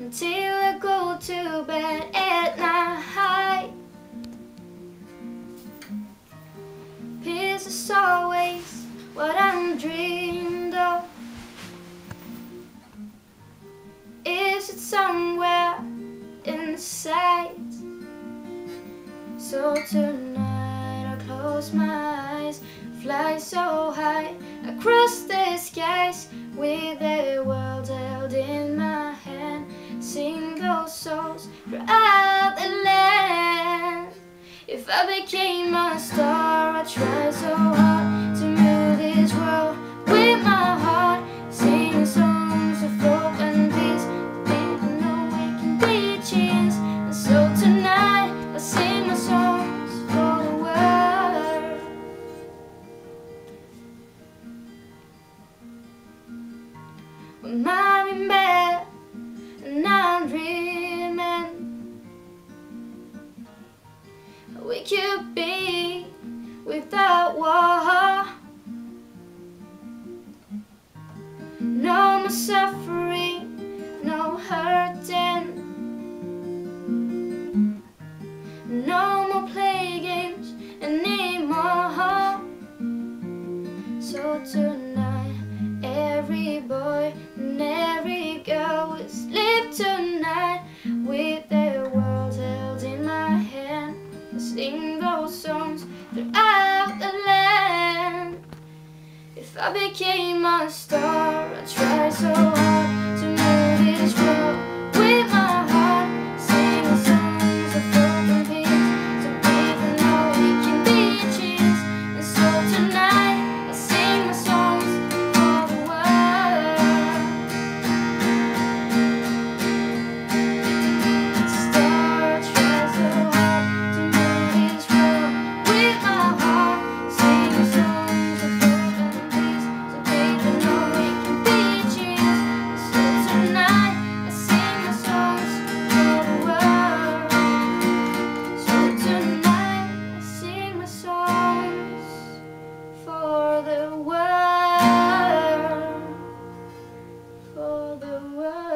until I go to bed at night. Peace is always what I'm dreamed of. Is it somewhere inside? So tonight I close my eyes, fly so high across the skies with the world held in my hand. Sing those songs throughout the land. If I became a star, I'd try so hard to move this world with my heart. Sing songs of hope and peace, thinking no we can be a chance. And so tonight, I sing my songs for the world. When I'm in could be without war. No more suffering, no hurting. No more play games anymore. So tonight, every boy and every girl will sleep tonight throughout the land. If I became a star, all the world.